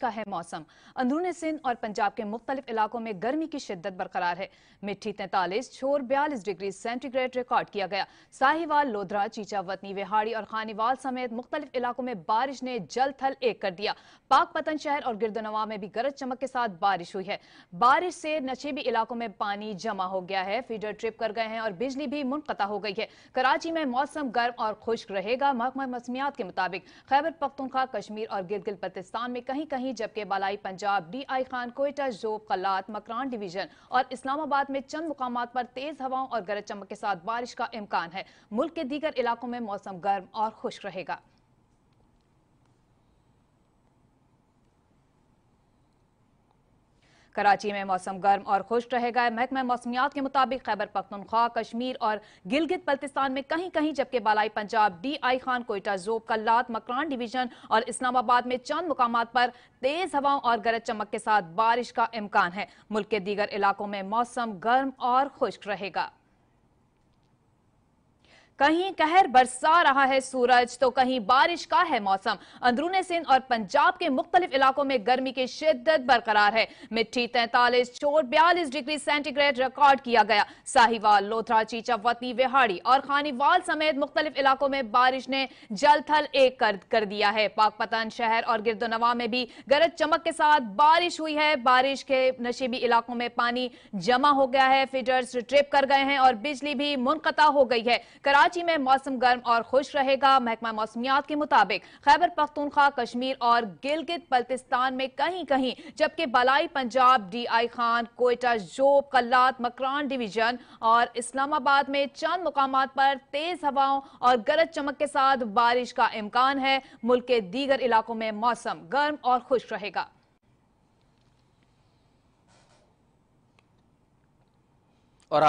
کا ہے موسم۔ اندرون سندھ اور پنجاب کے مختلف علاقوں میں گرمی کی شدت برقرار ہے۔ مٹھی تینتالیس، چھور بیالیس ڈگری سینٹی گریڈ ریکارڈ کیا گیا۔ ساہیوال لودرا چیچا وطنی وہاڑی اور خانیوال سمیت مختلف علاقوں میں بارش نے جل تھل ایک کر دیا۔ پاک پتن شہر اور گردنوا میں بھی گرج چمک کے ساتھ بارش ہوئی ہے۔ بارش سے نچیبی علاقوں میں پانی جمع ہو گیا ہے۔ فیڈر ٹرپ کر گئے ہیں اور بجلی بھی منقطع ہو گئی ہے۔ کراچی میں موسم گرم اور خشک رہے گا۔ محکمہ موسمیات کے مطابق خیبر پختونخوا، کشمیر اور گلگل بلتستان میں کہیں کہیں جبکہ بالائی Punjab, D I Khan, Quetta Zhob Kalat Makran division اور اسلام آباد میں چند مقامات پر تیز ہواؤں اور گرج چمک کے ساتھ بارش کا امکان ہے۔ ملک کے دیگر علاقوں میں موسم گرم اور خشک رہے گا۔ کراچی میں موسم گرم اور خشک رہے گا۔ محکمہ موسمیات کے مطابق خیبر پختونخوا، کشمیر اور گلگت بلتستان میں کہیں کہیں جبکہ بالائی Punjab D I Khan, Quetta Zhob Kalat, Makran division اور اسلام آباد میں چند مقامات پر تیز ہواؤں اور گرج چمک کے ساتھ بارش کا امکان ہے۔ ملک کے دیگر علاقوں میں موسم گرم اور خشک رہے گا۔ کہیں کہر برسا رہا ہے سورج، تو کہیں بارش کا ہے موسم۔ اندرون سندھ اور پنجاب کے مختلف علاقوں میں گرمی کی شدت برقرار ہے۔ مٹھی تینتالیس چور بیالیس ڈگری سینٹی گریڈ ریکارڈ کیا گیا۔ ساہیوال لوتھرا چیچا وطنی وہاڑی اور خانیوال سمیت مختلف علاقوں میں بارش نے جل تھل ایک کر دیا ہے۔ پاک پتن شہر اور گرد و نواح میں بھی گرج چمک کے ساتھ بارش ہوئی ہے۔ بارش کے نشیبی علاقوں میں پانی جمع ہو گیا ہے۔ فیڈرز ٹرپ کر گئے ہیں اور بجلی بھی منقطع ہو گئی ہے۔ کراچی کراچی میں موسم گرم اور خوش رہے گا۔ محکمہ موسمیات کے مطابق خیبر، پختونخوا، کشمیر اور گلگت بلتستان میں کہیں کہیں، جبکہ بالائی، Punjab, D I Khan, Quetta, Zhob Kalat Makran division اور اسلام آباد میں چند مقامات پر تیز ہواؤں اور گرج چمک کے ساتھ بارش کا امکان ہے۔ ملک کے دیگر علاقوں میں موسم گرم اور خوش رہے گا۔ اور